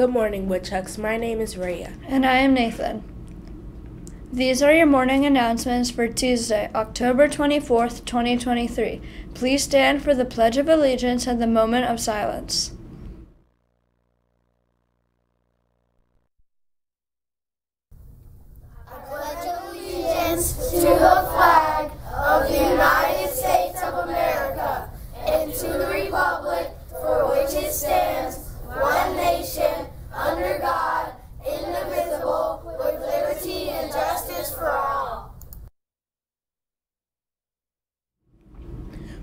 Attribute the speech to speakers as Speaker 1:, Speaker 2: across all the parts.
Speaker 1: Good morning, Woodchucks. My name is Rhea.
Speaker 2: And I am Nathan. These are your morning announcements for Tuesday, October 24th, 2023. Please stand for the Pledge of Allegiance at the moment of silence.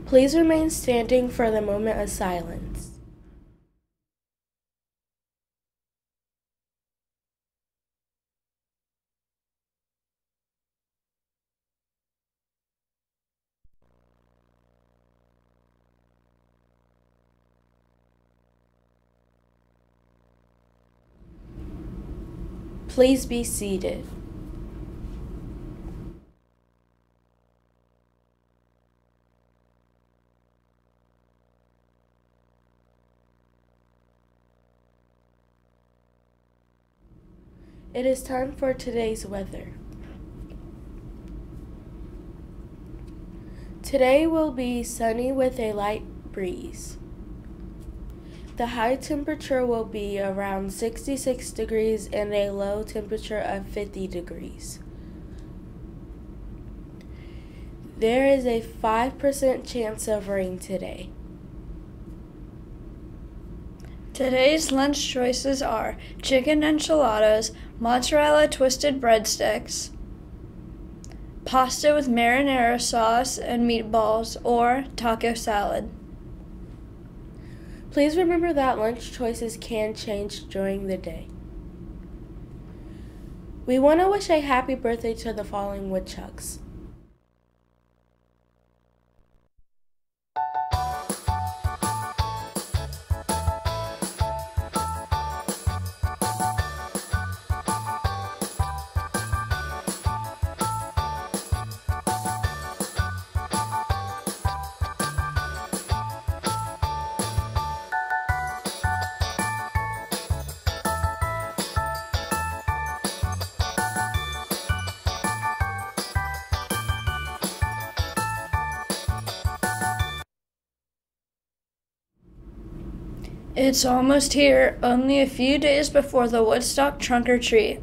Speaker 1: Please remain standing for the moment of silence. Please be seated. It is time for today's weather. Today will be sunny with a light breeze. The high temperature will be around 66 degrees and a low temperature of 50 degrees. There is a 5% chance of rain today.
Speaker 2: Today's lunch choices are chicken enchiladas, mozzarella twisted breadsticks, pasta with marinara sauce and meatballs, or taco salad.
Speaker 1: Please remember that lunch choices can change during the day. We want to wish a happy birthday to the following woodchucks.
Speaker 2: It's almost here, only a few days before the Woodstock Trunk or Treat.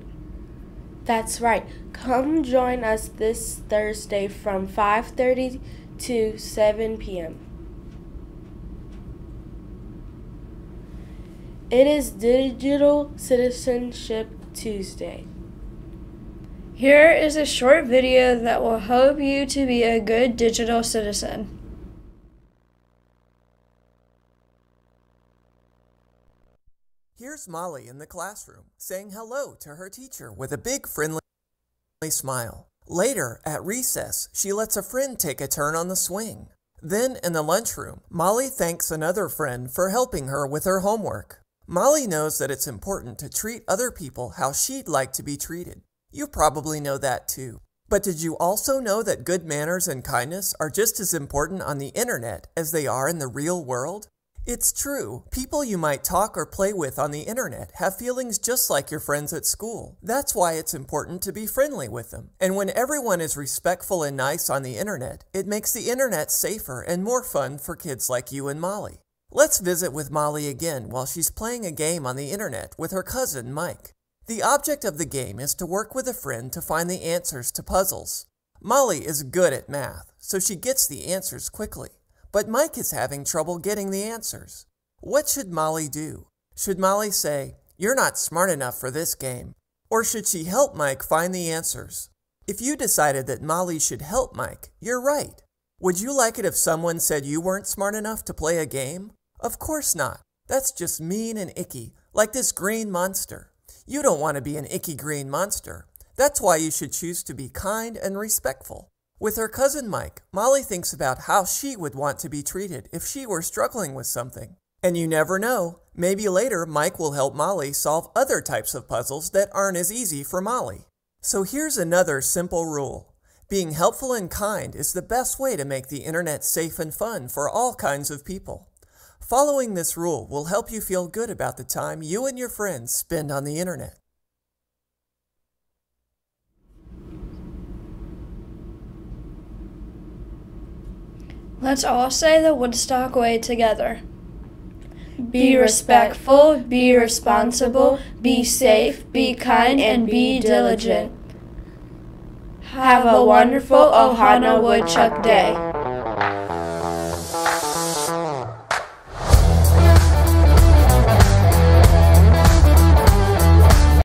Speaker 1: That's right. Come join us this Thursday from 5:30 to 7 p.m. It is Digital Citizenship Tuesday.
Speaker 2: Here is a short video that will help you to be a good digital citizen.
Speaker 3: Here's Molly in the classroom saying hello to her teacher with a big friendly smile. Later, at recess, she lets a friend take a turn on the swing. Then, in the lunchroom, Molly thanks another friend for helping her with her homework. Molly knows that it's important to treat other people how she'd like to be treated. You probably know that too. But did you also know that good manners and kindness are just as important on the internet as they are in the real world? It's true. People you might talk or play with on the internet have feelings just like your friends at school. That's why it's important to be friendly with them. And when everyone is respectful and nice on the internet, it makes the internet safer and more fun for kids like you and Molly. Let's visit with Molly again while she's playing a game on the internet with her cousin Mike. The object of the game is to work with a friend to find the answers to puzzles. Molly is good at math, so she gets the answers quickly. But Mike is having trouble getting the answers. What should Molly do? Should Molly say, You're not smart enough for this game? Or should she help Mike find the answers? If you decided that Molly should help Mike, you're right. Would you like it if someone said you weren't smart enough to play a game? Of course not. That's just mean and icky, like this green monster. You don't want to be an icky green monster. That's why you should choose to be kind and respectful. With her cousin Mike, Molly thinks about how she would want to be treated if she were struggling with something. And you never know, maybe later Mike will help Molly solve other types of puzzles that aren't as easy for Molly. So here's another simple rule. Being helpful and kind is the best way to make the internet safe and fun for all kinds of people. Following this rule will help you feel good about the time you and your friends spend on the internet.
Speaker 2: Let's all say the Woodstock way together. Be respectful, be responsible, be safe, be kind, and be diligent. Have a wonderful Ohana Woodchuck Day.